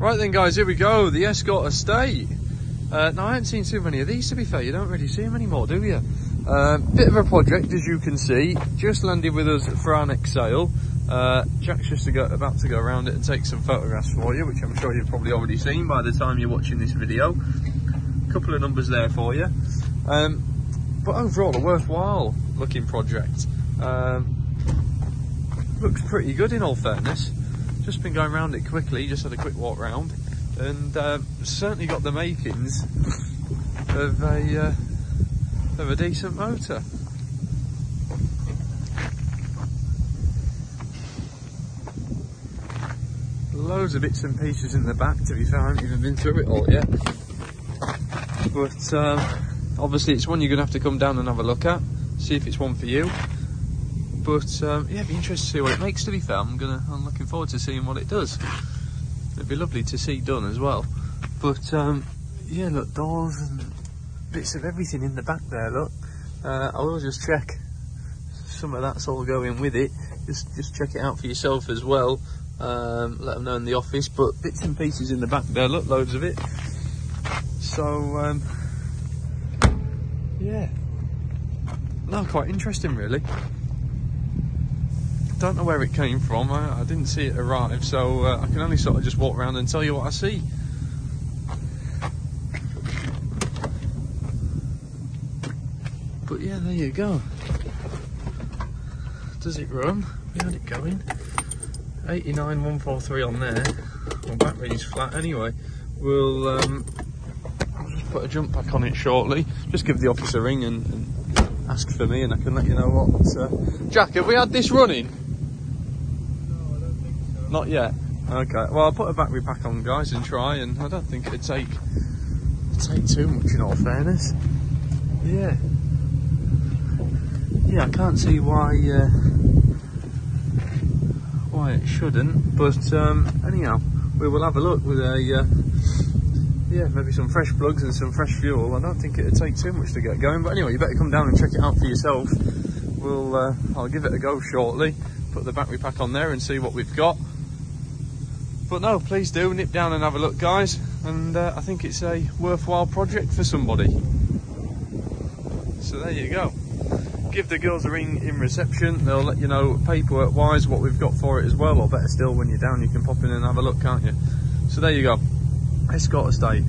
Right then guys, here we go, the Escort Estate. Uh, now I haven't seen too many of these to be fair, you don't really see them anymore, do you? Uh, bit of a project as you can see, just landed with us for our next sale. Uh, Jack's just to go, about to go around it and take some photographs for you, which I'm sure you've probably already seen by the time you're watching this video. A couple of numbers there for you. Um, but overall, a worthwhile looking project. Um, looks pretty good in all fairness. Just been going around it quickly, just had a quick walk round, and uh, certainly got the makings of a uh, of a decent motor. Loads of bits and pieces in the back. To be fair, I haven't even been through it all yet. But um, obviously, it's one you're going to have to come down and have a look at, see if it's one for you. But um, yeah, it'd be interesting to see what it makes. To be fair, I'm gonna, I'm looking forward to seeing what it does. It'd be lovely to see done as well. But um, yeah, look, doors and bits of everything in the back there. Look, uh, I will just check some of that's all going with it. Just, just check it out for yourself as well. Um, let them know in the office. But bits and pieces in the back there. Look, loads of it. So um, yeah, no, quite interesting really don't know where it came from. I, I didn't see it arrive, so uh, I can only sort of just walk around and tell you what I see. But yeah, there you go. Does it run? We had it going. 89143 on there. My battery's flat anyway. We'll um, just put a jump pack on it shortly. Just give the office a ring and, and ask for me and I can let you know what. Uh... Jack, have we had this running? Not yet. Okay. Well, I'll put a battery pack on, guys, and try. And I don't think it'd take take too much, in all fairness. Yeah. Yeah, I can't see why uh, why it shouldn't. But um, anyhow, we will have a look with a uh, yeah, maybe some fresh plugs and some fresh fuel. I don't think it'd take too much to get going. But anyway, you better come down and check it out for yourself. We'll uh, I'll give it a go shortly. Put the battery pack on there and see what we've got. But no, please do nip down and have a look, guys. And uh, I think it's a worthwhile project for somebody. So there you go. Give the girls a ring in reception. They'll let you know paperwork wise what we've got for it as well. Or better still, when you're down, you can pop in and have a look, can't you? So there you go. Escort Estate.